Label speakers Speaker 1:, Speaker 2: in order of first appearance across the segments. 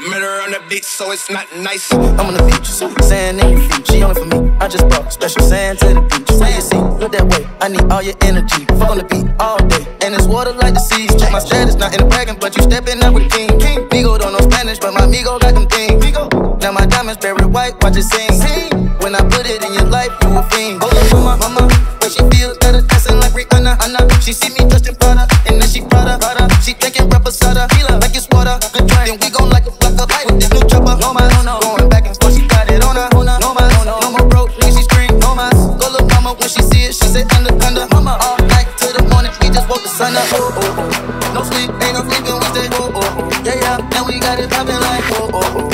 Speaker 1: Murder on the beat, so it's not nice.
Speaker 2: I'm on the beach, sand in your feet. She only for me. I just brought special sand to the beach. Where you see, look that way. I need all your energy. Fuck on the beat all day, and it's water like the seas. Check my status, not in the bragging, but you stepping up with king. King, Migo don't know Spanish, but my Migo got them things. Now my diamonds very white, watch it sing. When I put it in your life, you a fiend. Up. Oh, oh, oh. No sleep, ain't no sleeping, we stay. Oh, oh, oh. yeah, yeah, and we got it poppin' like oh, oh, oh.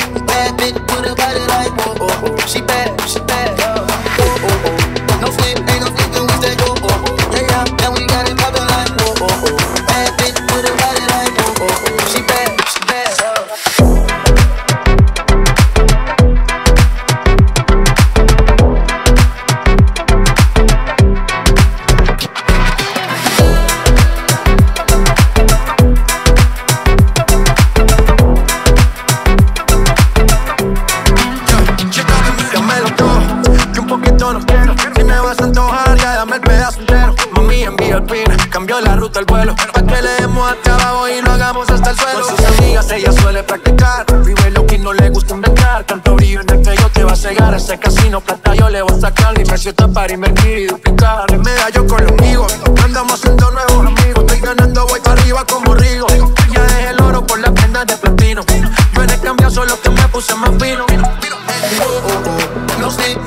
Speaker 3: Si me vas a antojar, ya dame el pedazo entero. Mami envía el pin, cambió la ruta al vuelo. Pa' que le demos hasta abajo y lo hagamos hasta el suelo. Con sus amigas ella suele practicar. Vive lo que no le gusta inventar. Tanto brillo en el cuello te va a cegar. Ese casino plata yo le voy a sacar. Dime si está para invertir y duplicar. Me medallo con los amigos, andamos siendo nuevos amigos. Estoy ganando, voy para arriba como Rigo. Ya dejé el oro por las prendas de platino. Yo en el cambio solo que me puse más fino.
Speaker 2: oh, oh, oh. No sleep,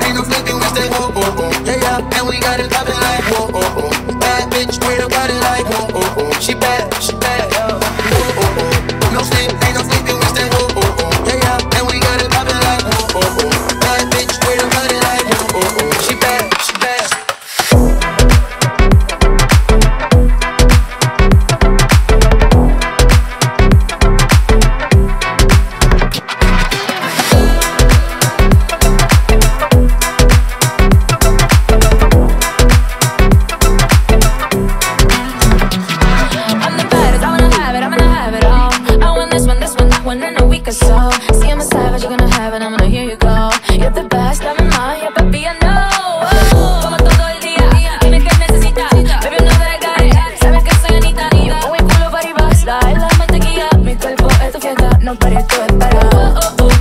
Speaker 2: got it poppin' like
Speaker 4: week or so. See, I'm a savage, you're gonna have it, I'm gonna hear you go. You're the best, I'm mine, yeah, I know. No mi culo para